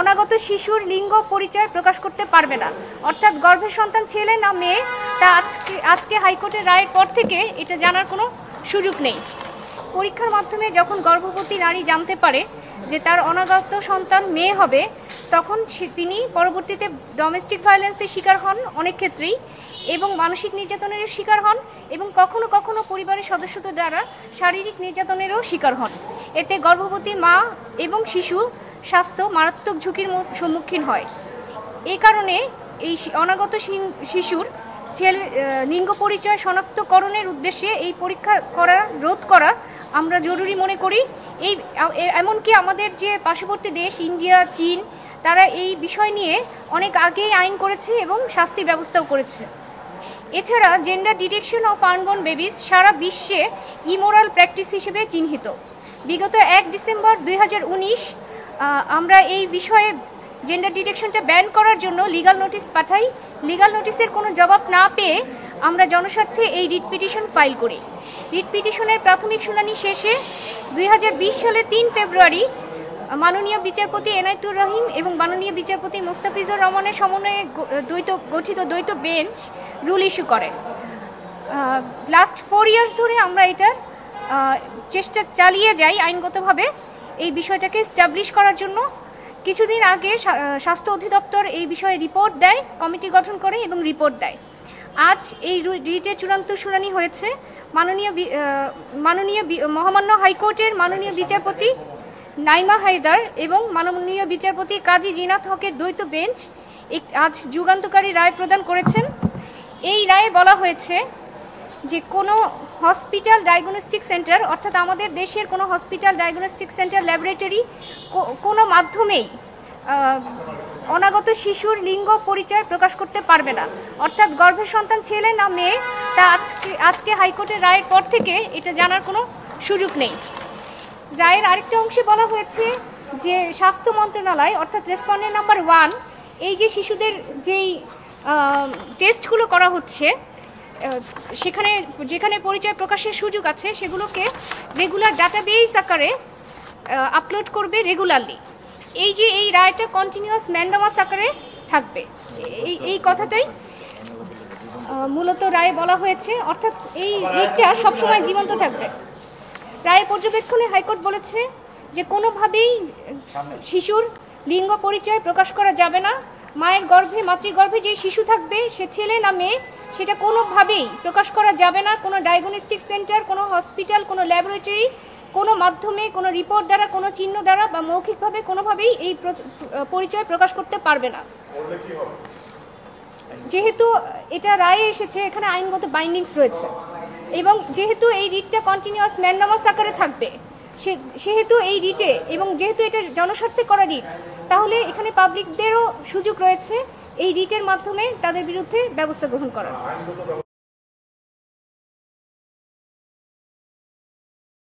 অনাগত শিশুর লিঙ্গ পরিচয় প্রকাশ করতে পারবে না। অর্থাৎ গর্ভের সন্তান ছেলে না মেয়ে, তা আজকে আজকে হাইকোর্টের রায়ের পর থেকে এটা জানার কোনো সুযোগ নেই। পরীক্ষার মাধ্যমে যখন গর্ভবতী নারী জানতে পারে যে তার অনাগত সন্তান মেয়ে হবে, তখন তিনি পরবর্তীতে ডোমেস্টিক ভায়োলেন্সের শিকার হন অনেক ক্ষেত্রেই এবং মানসিক নির্যাতনের শিকার হন এবং কখনো কখনো পরিবারের সদস্যদের দ্বারা শারীরিক নির্যাতনেরও শিকার হন। এতে গর্ভবতী মা এবং শিশু স্বাস্থ্য মারাত্মক ঝুঁকির সম্মুখীন হয়। এই কারণে এই অনাগত শিশুর ছেলে লিঙ্গ পরিচয় শনাক্তকরণের উদ্দেশ্যে এই পরীক্ষা করা, রোধ করা আমরা জরুরি মনে করি। এই এমনকি আমাদের যে পার্শ্ববর্তী দেশ, ইন্ডিয়া, চীন, তারা এই বিষয় নিয়ে অনেক আগেই আইন করেছে এবং শাস্তির ব্যবস্থাও করেছে। এছাড়া gender detection of unborn babies সারা বিশ্বে ইমোরাল প্র্যাকটিস হিসেবে চিহ্নিত। বিগত এক ডিসেম্বর দুই হাজার উনিশ আমরা এই বিষয়ে জেন্ডার ডিটেকশনটা ব্যান করার জন্য লিগাল নোটিস পাঠাই। লিগাল নোটিসের কোনো জবাব না পেয়ে আমরা জনস্বার্থে এই রিট পিটিশন ফাইল করি। রিট পিটিশনের প্রাথমিক শুনানি শেষে দুই সালে তিন ফেব্রুয়ারি মাননীয় বিচারপতি এনায়েতুর রহিম এবং মাননীয় বিচারপতি মোস্তাফিজুর রহমানের সমন্বয়ে দ্বৈত গঠিত দ্বৈত বেঞ্চ রুল ইস্যু করে। লাস্ট ফোর ইয়ার্স ধরে আমরা এটার চেষ্টা চালিয়ে যাই আইনগতভাবে। এই বিষয়টাকে স্টাবলিশ করার জন্য কিছুদিন আগে স্বাস্থ্য অধিদপ্তর এই বিষয়ে রিপোর্ট দেয় কমিটি গঠন করে এবং রিপোর্ট দেয়। আজ এই রিটের চূড়ান্ত শুনানি হয়েছে। মাননীয় মাননীয় মহামান্য হাইকোর্টের মাননীয় বিচারপতি নাইমা হায়দার এবং মাননীয় বিচারপতি কাজী জিনাত হকের দ্বৈত বেঞ্চ আজ যুগান্তকারী রায় প্রদান করেছেন। এই রায়ে বলা হয়েছে যে কোনো হসপিটাল ডায়াগনস্টিক সেন্টার, অর্থাৎ আমাদের দেশের কোনো হসপিটাল ডায়াগনস্টিক সেন্টার ল্যাবরেটরি কোনো মাধ্যমেই অনাগত শিশুর লিঙ্গ পরিচয় প্রকাশ করতে পারবে না। অর্থাৎ গর্ভের সন্তান ছেলে না মেয়ে, তা আজকে আজকে হাইকোর্টের রায়ের পর থেকে এটা জানার কোনো সুযোগ নেই। রায়ের আরেকটা অংশে বলা হয়েছে যে, স্বাস্থ্য মন্ত্রণালয়, অর্থাৎ রেসপন্ডেন্ট নাম্বার ওয়ান, এই যে শিশুদের যেই টেস্টগুলো করা হচ্ছে সেখানে, যেখানে পরিচয় প্রকাশের সুযোগ আছে, সেগুলোকে রেগুলার ডাটাবেস আকারে আপলোড করবে রেগুলারলি এই যে এই রায়টা কন্টিনিউয়াস ম্যান্ডামাস আকারে থাকবে। এই এই কথাটাই মূলত রায়ে বলা হয়েছে। অর্থাৎ এই দিকটা সবসময় জীবন্ত থাকবে। রায়ের পর্যবেক্ষণে হাইকোর্ট বলেছে যে কোনোভাবেই শিশুর লিঙ্গ পরিচয় প্রকাশ করা যাবে না। মায়ের গর্ভে মাতৃগর্ভে যে শিশু থাকবে সে ছেলে না মেয়ে সেটা কোনোভাবেই প্রকাশ করা যাবে না। কোনো ডায়াগনস্টিক সেন্টার কোনো হসপিটাল কোনো ল্যাবরেটরি কোনো মাধ্যমে কোনো রিপোর্ট দ্বারা কোনো চিহ্ন দ্বারা বা মৌখিকভাবে কোনোভাবেই এই পরিচয় প্রকাশ করতে পারবে না। যেহেতু এটা রায়ে এসেছে এখানে আইনগত বাইন্ডিংস রয়েছে। এবং যেহেতু এই রিটটা কন্টিনিউয়াস ম্যান্ডামাস আকারে থাকবে সেহেতু এই রিটে এবং যেহেতু এটা জনস্বার্থে করা রিট, তাহলে এখানে পাবলিকদেরও সুযোগ রয়েছে এই রিটের মাধ্যমে তাদের বিরুদ্ধে ব্যবস্থা গ্রহণ করার।